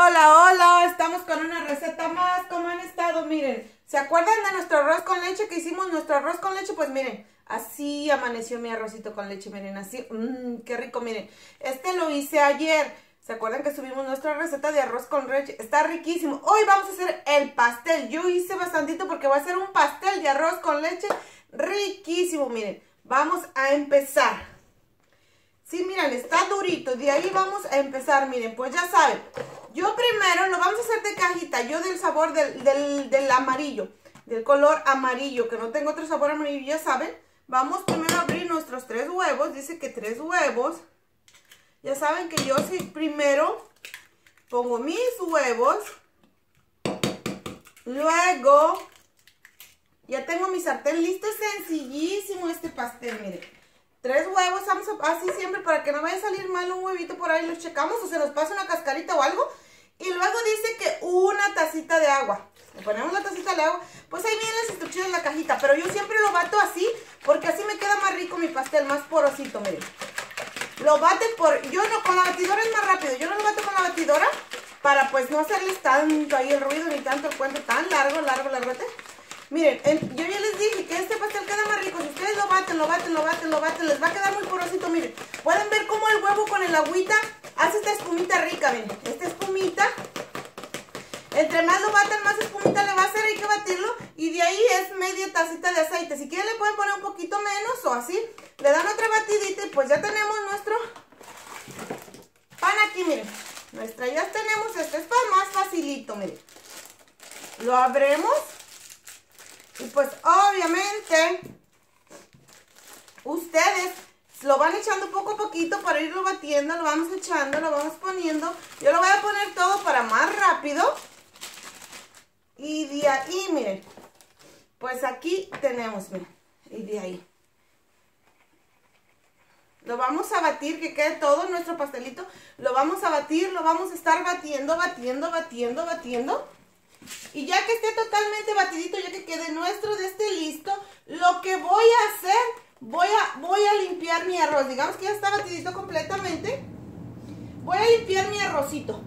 Hola, hola, estamos con una receta más. ¿Cómo han estado? Miren, ¿se acuerdan de nuestro arroz con leche que hicimos? Nuestro arroz con leche, pues miren, así amaneció mi arrocito con leche, miren, así, mmm, qué rico, miren. Este lo hice ayer. ¿Se acuerdan que subimos nuestra receta de arroz con leche? Está riquísimo. Hoy vamos a hacer el pastel. Yo hice bastantito porque va a ser un pastel de arroz con leche riquísimo, miren. Vamos a empezar. Sí, miren, está durito. De ahí vamos a empezar, miren, pues ya saben. Yo primero lo vamos a hacer de cajita. Yo del sabor del, amarillo, del color amarillo, que no tengo otro sabor amarillo, ya saben. Vamos primero a abrir nuestros tres huevos. Dice que tres huevos. Ya saben que yo sí primero pongo mis huevos. Luego, ya tengo mi sartén listo. Es sencillísimo este pastel, miren. Tres huevos, así siempre para que no vaya a salir mal un huevito por ahí, los checamos o se nos pasa una cascarita o algo. Y luego dice que una tacita de agua. Le ponemos la tacita de agua. Pues ahí vienen las instrucciones en la cajita. Pero yo siempre lo bato así porque así me queda más rico mi pastel, más porosito, miren. Lo bate por... Yo no, con la batidora es más rápido. Yo no lo bato con la batidora para pues no hacerles tanto ahí el ruido ni tanto el cuento tan largo, largo, largo. Miren, yo ya les dije que este pastel queda más rico. Lo baten, lo baten, lo baten, lo baten, les va a quedar muy porosito. Miren, pueden ver cómo el huevo con el agüita hace esta espumita rica. Miren, esta espumita. Entre más lo baten, más espumita le va a hacer. Hay que batirlo. Y de ahí es media tacita de aceite. Si quieren le pueden poner un poquito menos o así. Le dan otra batidita y pues ya tenemos nuestro pan aquí, miren. Nuestra ya tenemos. Este es para más facilito, miren. Lo abremos. Y pues obviamente ustedes lo van echando poco a poquito para irlo batiendo, lo vamos echando, lo vamos poniendo. Yo lo voy a poner todo para más rápido. Y de ahí, miren, pues aquí tenemos, miren, y de ahí. Lo vamos a batir, que quede todo nuestro pastelito. Lo vamos a batir, lo vamos a estar batiendo, batiendo, batiendo, batiendo. Y ya que esté totalmente batidito, ya que quede nuestro de este listo, lo que voy a hacer, voy a, voy a limpiar mi arroz. Digamos que ya está batidito completamente. Voy a limpiar mi arrocito.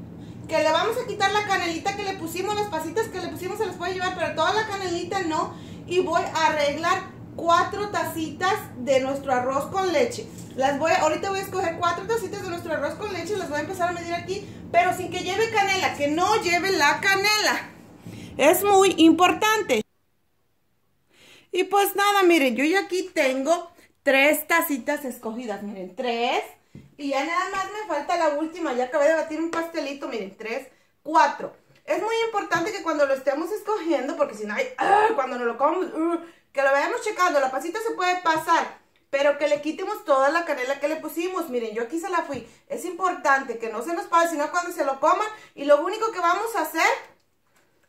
Que le vamos a quitar la canelita que le pusimos, las pasitas que le pusimos se las puede llevar, pero toda la canelita no. Y voy a arreglar cuatro tacitas de nuestro arroz con leche. Las voy, ahorita voy a escoger cuatro tacitas de nuestro arroz con leche, las voy a empezar a medir aquí, pero sin que lleve canela, que no lleve la canela. Es muy importante. Y pues nada, miren, yo ya aquí tengo tres tacitas escogidas, miren, tres. Y ya nada más me falta la última, ya acabé de batir un pastelito, miren, tres, cuatro. Es muy importante que cuando lo estemos escogiendo, porque si no hay, ¡ah! cuando no lo comamos, ¡uh! que lo vayamos checando, la pasita se puede pasar, pero que le quitemos toda la canela que le pusimos. Miren, yo aquí se la fui. Es importante que no se nos pase, sino cuando se lo coman. Y lo único que vamos a hacer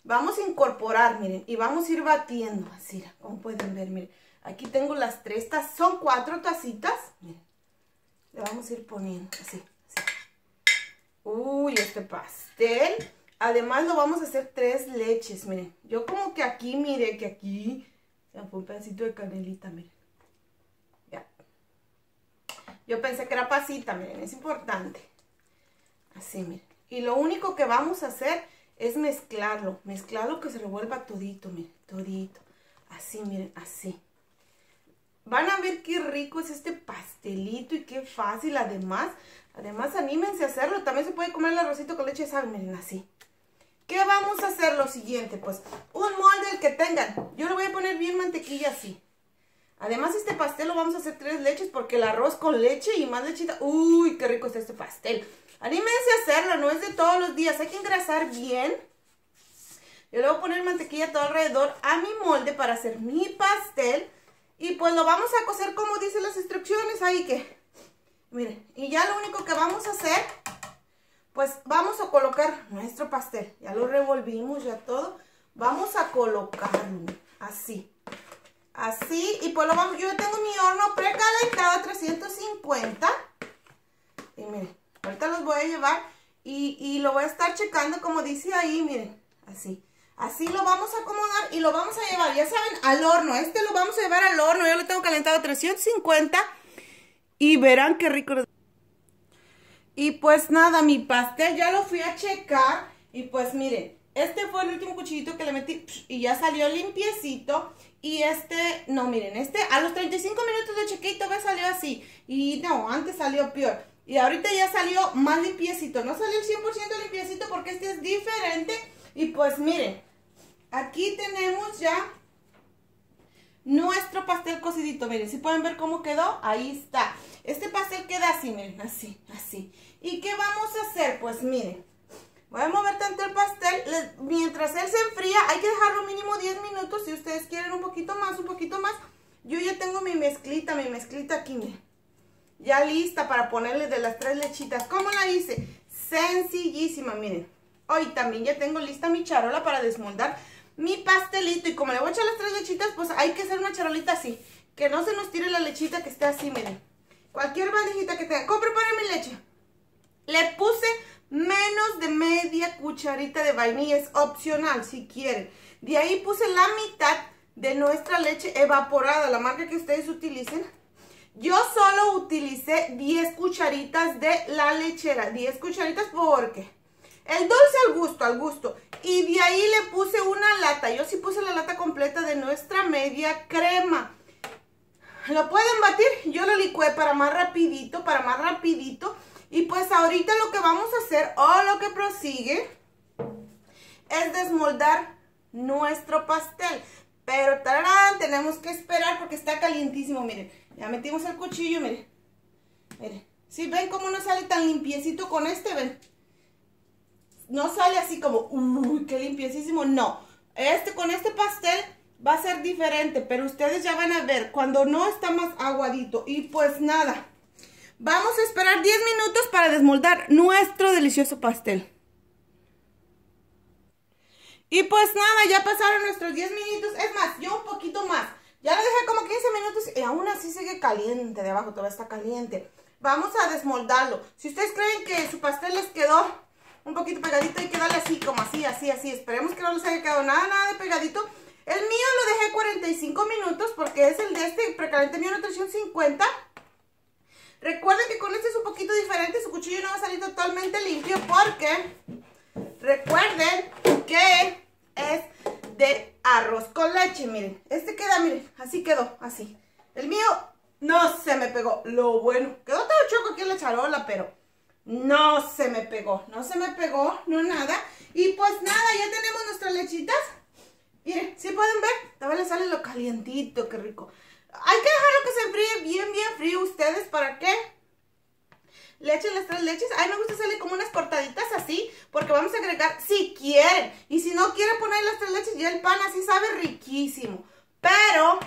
Vamos a incorporar, miren, y vamos a ir batiendo, así, como pueden ver, miren. Aquí tengo las tres tazas, son cuatro tacitas, miren. Le vamos a ir poniendo, así. Uy, este pastel. Además lo vamos a hacer tres leches, miren. Yo como que aquí, mire, que aquí se me fue un pedacito de canelita, miren. Ya. Yo pensé que era pasita, miren, es importante. Así, miren. Y lo único que vamos a hacer es mezclarlo, mezclarlo que se revuelva todito, miren, todito. Así, miren, así. Van a ver qué rico es este pastelito y qué fácil además. Además, anímense a hacerlo. También se puede comer el arrocito con leche, ¿saben? Miren, así. ¿Qué vamos a hacer? Lo siguiente, pues, un molde el que tengan. Yo le voy a poner bien mantequilla así. Además, este pastel lo vamos a hacer tres leches porque el arroz con leche y más lechita. ¡Uy, qué rico está este pastel! Anímense a hacerlo, no es de todos los días. Hay que engrasar bien. Yo le voy a poner mantequilla todo alrededor a mi molde para hacer mi pastel. Y pues lo vamos a coser como dicen las instrucciones. Ahí que, miren, y ya lo único que vamos a hacer, pues vamos a colocar nuestro pastel. Ya lo revolvimos, ya todo. Vamos a colocarlo así. Así, y pues lo vamos, yo tengo mi horno precalentado a 350. Y miren, Ahorita los voy a llevar y, lo voy a estar checando como dice ahí, miren, así. Así lo vamos a acomodar y lo vamos a llevar, ya saben, al horno. Este lo vamos a llevar al horno, yo lo tengo calentado a 350 y verán qué rico. Y pues nada, mi pastel ya lo fui a checar. Y pues miren, este fue el último cuchillito que le metí y ya salió limpiecito. Y este, no, miren, este a los 35 minutos de chequito me salió así. Y no, antes salió peor. Y ahorita ya salió más limpiecito. No salió el 100% limpiecito porque este es diferente. Y pues miren, aquí tenemos ya nuestro pastel cocidito. Miren, si pueden ver cómo quedó, ahí está. Este pastel queda así, miren, así, así. ¿Y qué vamos a hacer? Pues miren, voy a mover tanto el pastel. Mientras él se enfría, hay que dejarlo mínimo 10 minutos. Si ustedes quieren un poquito más, un poquito más. Yo ya tengo mi mezclita, mi mezclita aquí, miren. Ya lista para ponerle de las tres lechitas. ¿Cómo la hice? Sencillísima, miren. Hoy también ya tengo lista mi charola para desmoldar mi pastelito. Y como le voy a echar las tres lechitas, pues hay que hacer una charolita así. Que no se nos tire la lechita que esté así, miren. Cualquier bandejita que tenga. ¿Cómo preparo mi leche? Le puse menos de media cucharita de vainilla. Es opcional si quieren. De ahí puse la mitad de nuestra leche evaporada, la marca que ustedes utilicen. Yo utilicé 10 cucharitas de la lechera. 10 cucharitas porque el dulce al gusto, al gusto. Y de ahí le puse una lata. Yo sí puse la lata completa de nuestra media crema. Lo pueden batir. Yo lo licué para más rapidito, para más rapidito. Y pues ahorita lo que vamos a hacer, o lo que prosigue, es desmoldar nuestro pastel. Pero tarán, tenemos que esperar porque está calientísimo, miren. Ya metimos el cuchillo, miren. Miren. Si ven cómo no sale tan limpiecito con este, ven no sale así como, uy, qué limpiecísimo, no. Este, con este pastel va a ser diferente, pero ustedes ya van a ver cuando no está más aguadito. Y pues nada, vamos a esperar 10 minutos para desmoldar nuestro delicioso pastel. Y pues nada, ya pasaron nuestros 10 minutos, es más, yo un poquito más. Ya lo dejé como 15 minutos y aún así sigue caliente de abajo, todavía está caliente. Vamos a desmoldarlo. Si ustedes creen que su pastel les quedó un poquito pegadito, hay que darle así, como así, así, así. Esperemos que no les haya quedado nada, nada de pegadito. El mío lo dejé 45 minutos porque es el de este precalente mío nutrición 50. Recuerden que con este es un poquito diferente, su cuchillo no va a salir totalmente limpio porque recuerden que es de arroz con leche, miren. Este queda, miren, así quedó, así. El mío no se me pegó, lo bueno. Quedó todo choco aquí en la charola, pero no se me pegó, no se me pegó, no nada. Y pues nada, ya tenemos nuestras lechitas. Miren, si pueden ver, todavía le sale lo calientito, qué rico. Hay que dejarlo que se enfríe bien, bien frío ustedes, ¿para qué? Le echen las tres leches. A mí me gusta hacerle como unas cortaditas así, porque vamos a agregar, si quieren. Y si no quieren poner las tres leches, ya el pan así sabe riquísimo. Pero,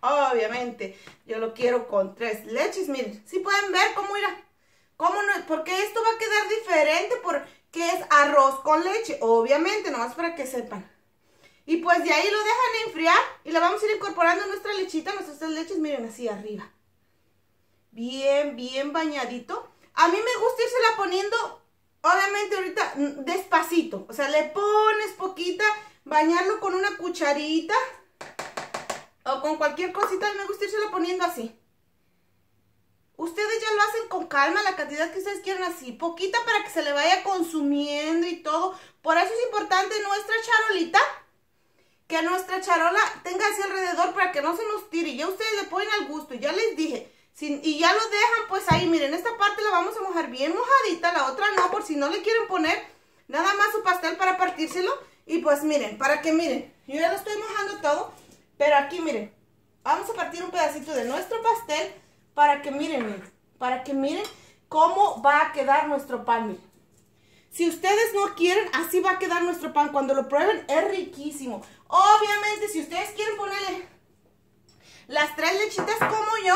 obviamente, yo lo quiero con tres leches. Miren, si pueden ver cómo irá ¿Cómo no? Porque esto va a quedar diferente porque es arroz con leche. Obviamente, nomás para que sepan. Y pues de ahí lo dejan enfriar y le vamos a ir incorporando nuestra lechita, nuestras tres leches, miren, así arriba. Bien, bien bañadito. A mí me gusta la poniendo, obviamente ahorita, mm, despacito. O sea, le pones poquita, bañarlo con una cucharita o con cualquier cosita. me gusta la poniendo así. Ustedes ya lo hacen con calma, la cantidad que ustedes quieran así, poquita para que se le vaya consumiendo y todo. Por eso es importante nuestra charolita, que nuestra charola tenga así alrededor para que no se nos tire. Ya ustedes le ponen al gusto, ya les dije. y ya lo dejan pues ahí, miren, esta parte la vamos a mojar bien mojadita, la otra no, por si no le quieren poner nada más su pastel para partírselo. Y pues miren, para que miren, yo ya lo estoy mojando todo, pero aquí miren, vamos a partir un pedacito de nuestro pastel para que miren, para que miren cómo va a quedar nuestro pan, Si ustedes no quieren, así va a quedar nuestro pan. Cuando lo prueben, es riquísimo. Obviamente, si ustedes quieren ponerle las tres lechitas como yo,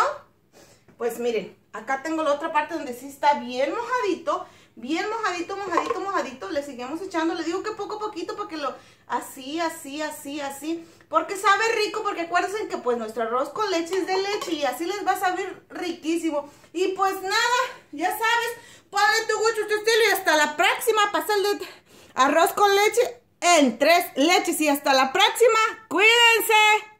pues miren, acá tengo la otra parte donde sí está bien mojadito bien mojadito, mojadito, mojadito. Le seguimos echando, le digo que poco a poquito porque lo así, así, así, así. Porque sabe rico, porque acuérdense que pues nuestro arroz con leche es de leche y así les va a saber riquísimo. Y pues nada, ya sabes, ponle tu gusto, tu estilo y hasta la próxima. Pasar de arroz con leche en tres leches y hasta la próxima. Cuídense.